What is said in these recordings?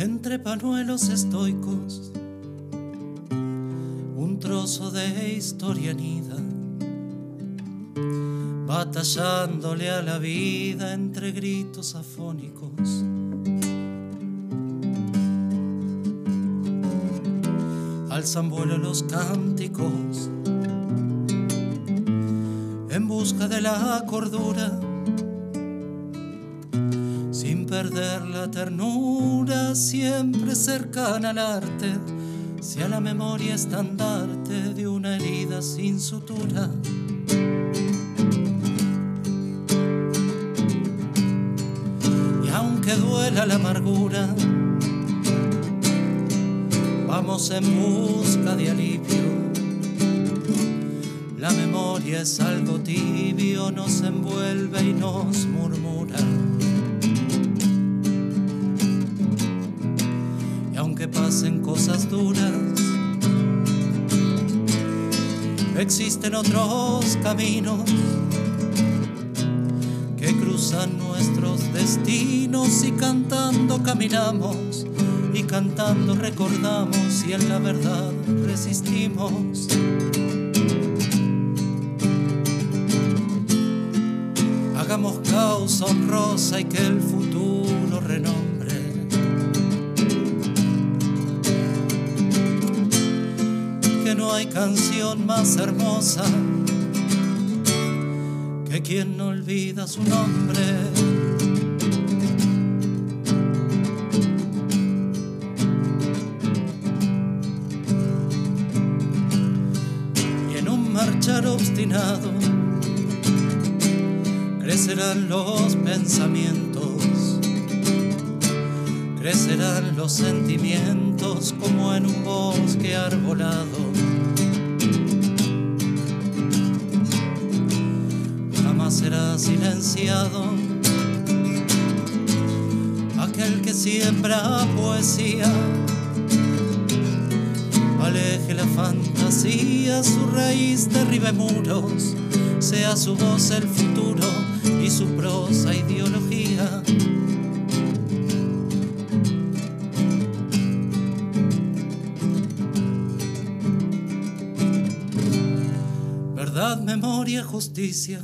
entre panuelos estoicos, un trozo de historia nida, batallándole a la vida entre gritos afónicos. Alzan vuelo los cánticos en busca de la cordura perder la ternura siempre cercana al arte, si a la memoria estandarte de una herida sin sutura. Y aunque duela la amargura, vamos en busca de alivio. La memoria es algo tibio, nos envuelve y nos murmura. Pasen cosas duras. Existen otros caminos que cruzan nuestros destinos y cantando caminamos y cantando recordamos y en la verdad resistimos. Hagamos causa honrosa y que el futuro renove hay canción más hermosa que quien no olvida su nombre. Y en un marchar obstinado crecerán los pensamientos, crecerán los sentimientos como en un bosque arbolado silenciado. Aquel que siembra poesía, aleje la fantasía, su raíz derribe muros, sea su voz el futuro y su prosa ideología. Verdad, memoria, justicia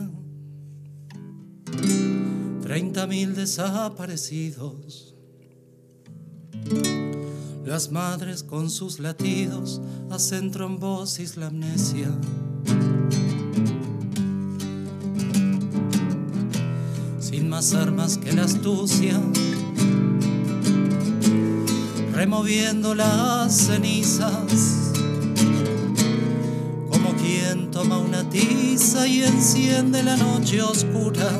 treinta mil desaparecidos. Las madres con sus latidos hacen trombosis la amnesia. Sin más armas que la astucia, removiendo las cenizas, como quien toma una tiza y enciende la noche oscura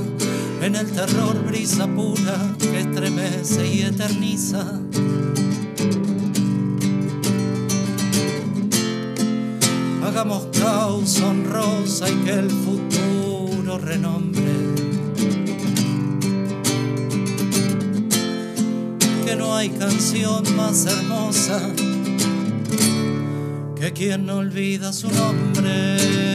en el terror brisa pura que estremece y eterniza. Hagamos causa honrosa y que el futuro renombre. Que no hay canción más hermosa que quien olvida su nombre.